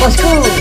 bosku Sabarlah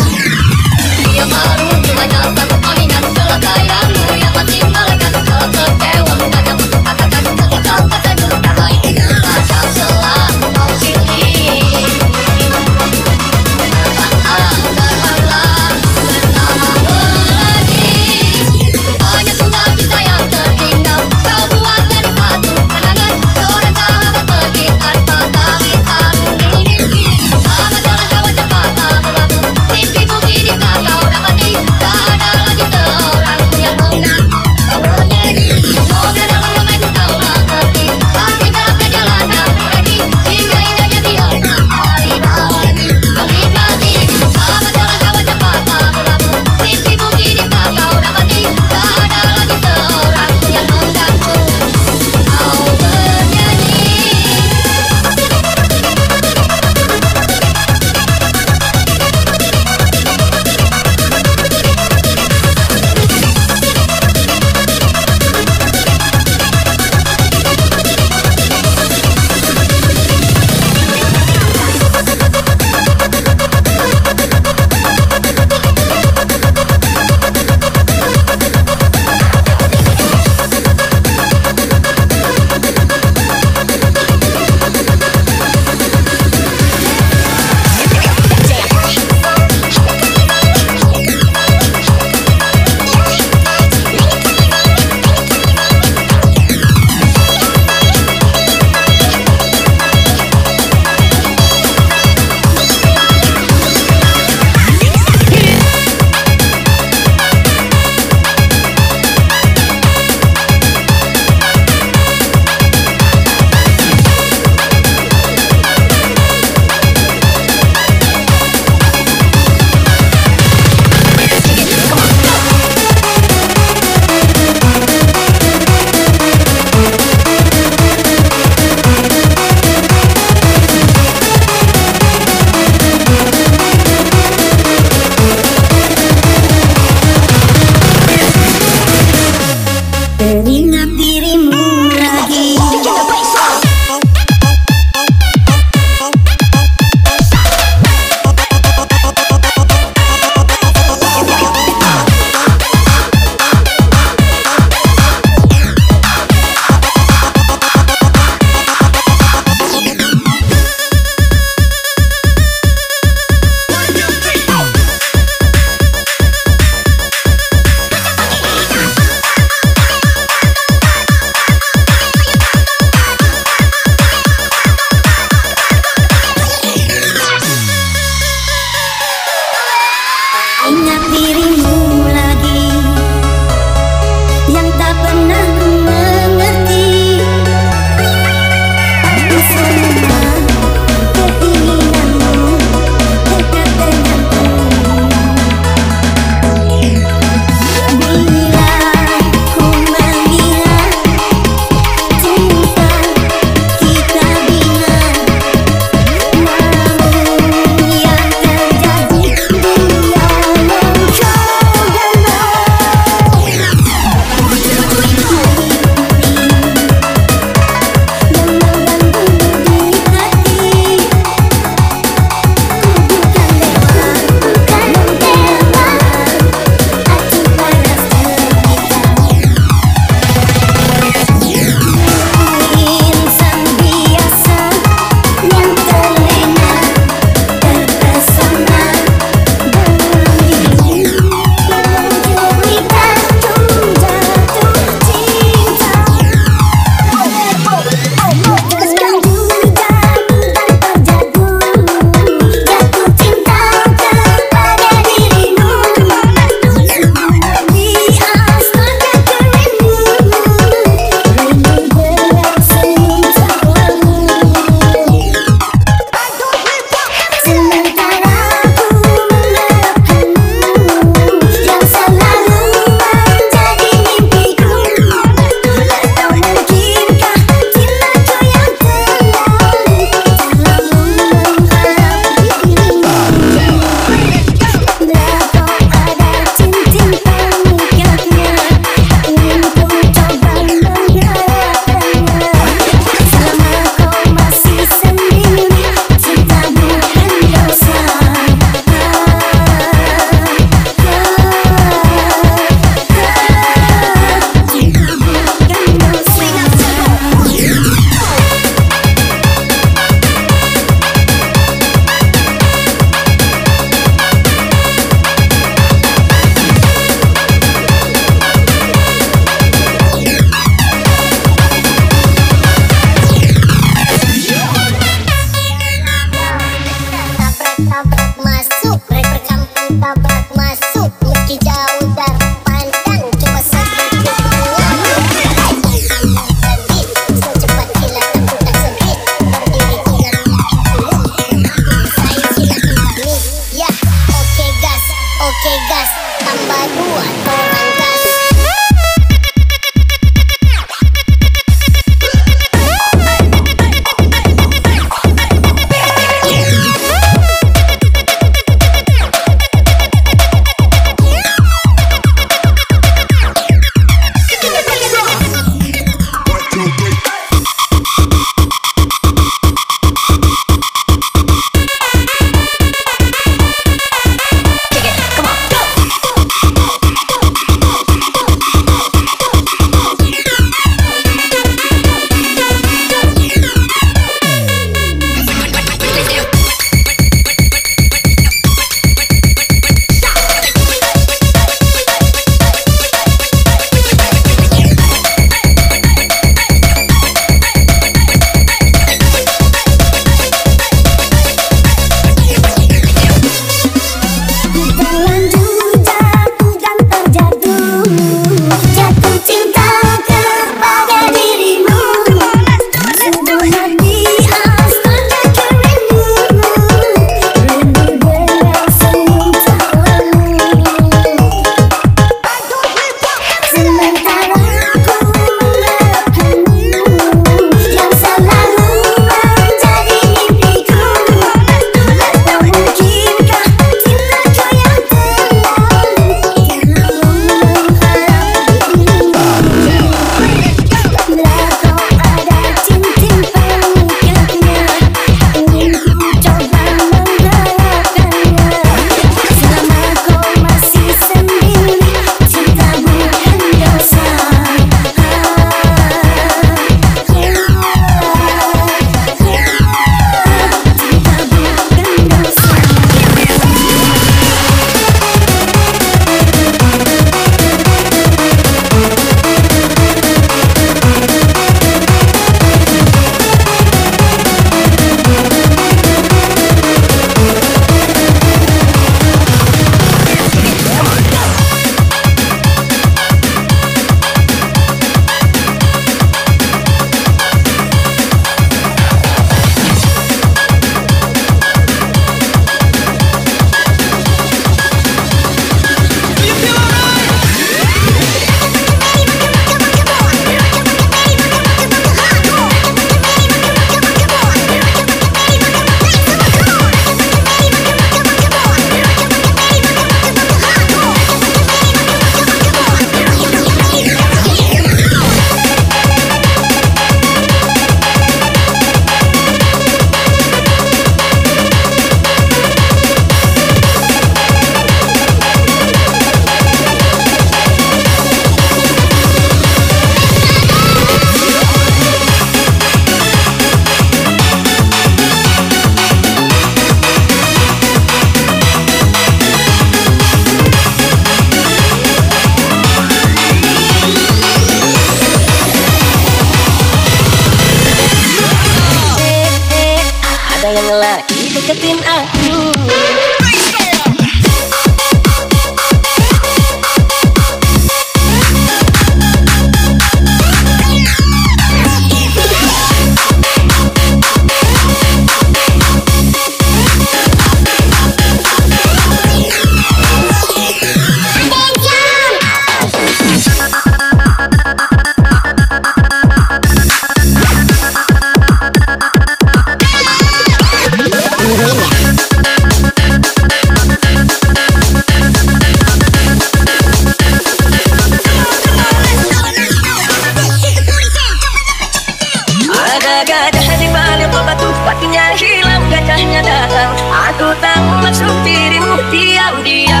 día a día.